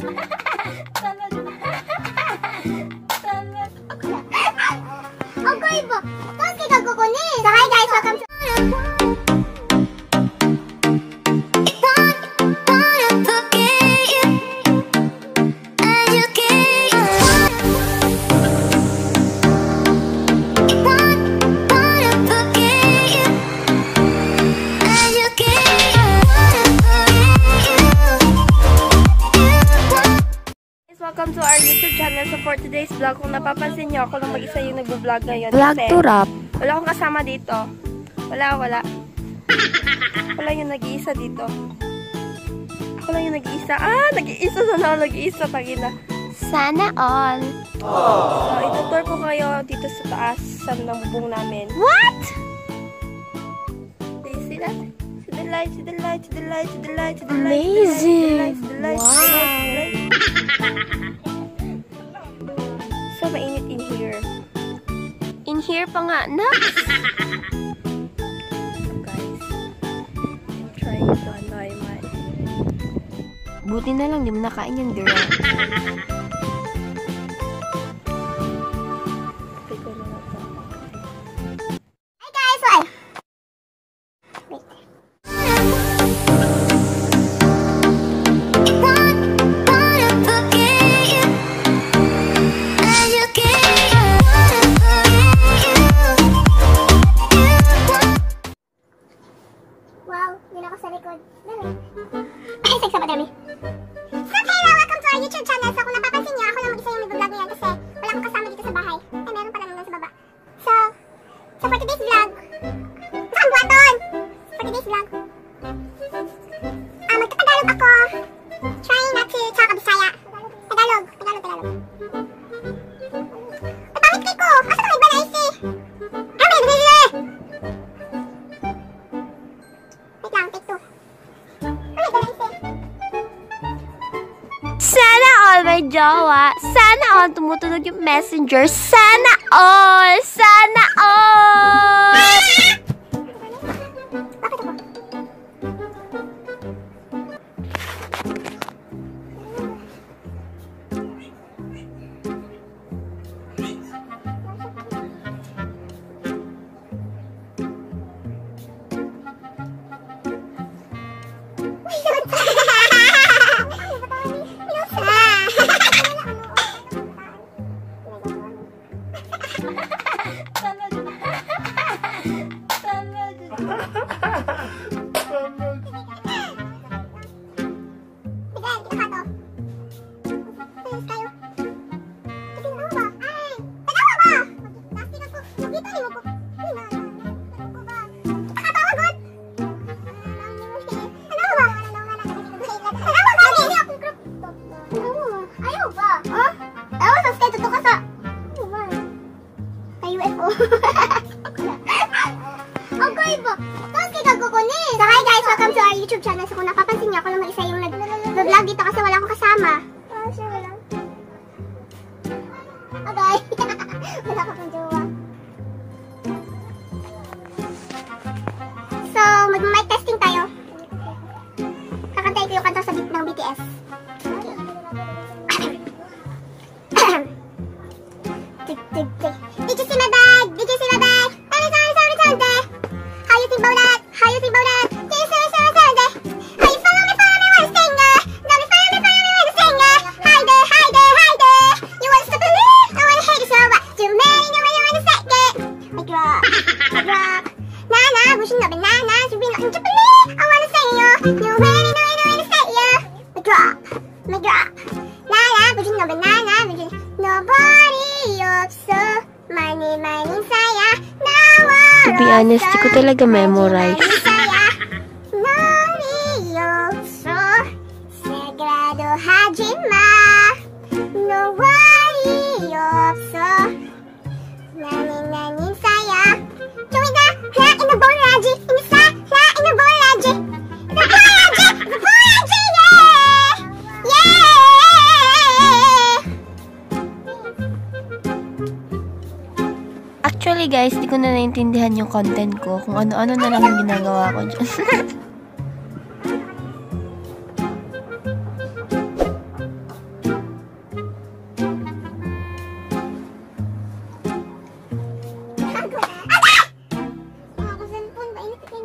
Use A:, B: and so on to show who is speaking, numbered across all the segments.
A: Okay po. Tapos kay kakukunin. So hi guys, welcome to...
B: for today's vlog, kung napapansin nyo, ako lang mag-isa yung nagbo-vlog ngayon.
C: Vlog to rap.
B: Wala akong kasama dito. Wala, wala. Ako lang yung nag-iisa dito. Ako lang yung nag-iisa. Ah, nag-iisa sana ako nag-iisa. Tagina.
C: Sana all.
B: So, itutur ko kayo dito sa taas sa nabubong namin.
C: What?
B: Do you see that? See the light, see the light, see the light, see the light, see the light,
C: Amazing.
B: see So, mainit in here.
C: In here pa nga, Nax.
B: So, guys, try to annoy my...
C: Buti na lang, di mo nakain yung dura.
A: likod. Dami. Ay, sex pa may
C: jowa. Sana all tumutunog yung messenger. Sana all! Sana all!
A: ハハハハハ! Ba? Tapos kay kakukunin. So hi guys, welcome to our YouTube channel. So kung napapansin niyo, ako lang mag-isa yung nag-vlog dito kasi wala akong kasama. Ah, sure wala. Okay. wala ka pang jowa. medyo, uh, lala, gusto nyo banana, medyo, nobody of so, money, money, saya, nawa,
C: To be honest, di ko talaga memorize.
A: Nobody Hajima, no worry, you're so nani nani saya. Chowida, ha, in the bone, Raji, in
C: Actually guys, di ko na naintindihan yung content ko. Kung ano-ano na lang yung ginagawa ko dyan.
A: Ako, ah! ah! cellphone, mainit ka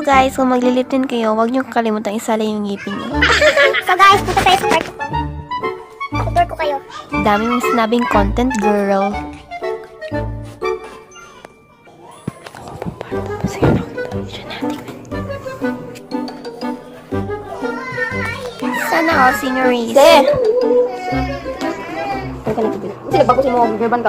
C: So guys, kung maglilip kayo, huwag niyo kalimutan isala yung ngipin niyo.
A: so guys, punta tayo sa kwarto ko. Tutor ko kayo.
C: Dami mong sinabing content, girl. Sana all sceneries.
B: Sige, bago si mo, girban ka.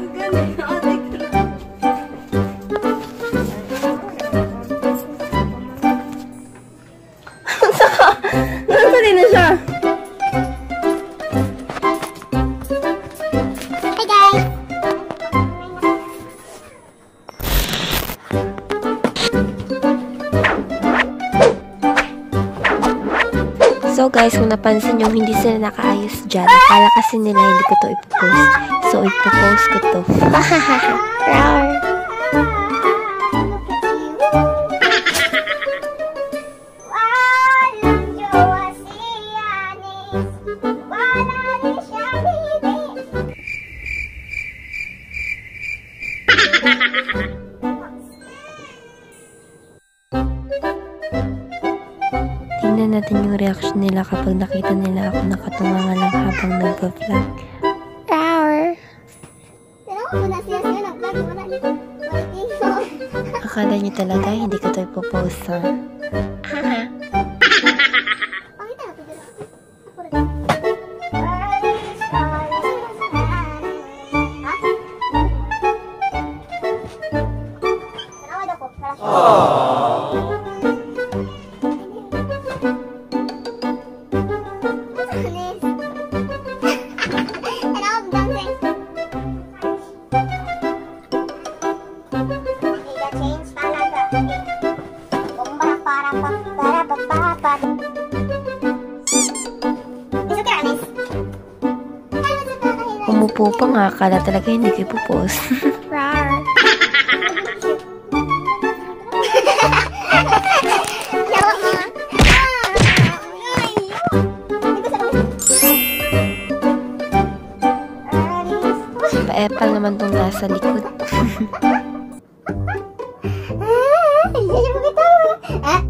C: So guys, kung napansin nyo, hindi sila nakaayos dyan. Akala kasi nila hindi ko to ipopost. So, ipopost ko to. Rawr. Reaction nila kapag nakita nila ako nakatunga lang habang.
A: Wala dito.
C: Akala nyo talaga hindi ko to ipopost ha?
A: Yawa mo. Ay, Hindi ko sa Anis.
C: Paepal naman tong nasa likod.
A: Ah, hindi mo kitawa. Ah, ah, ah,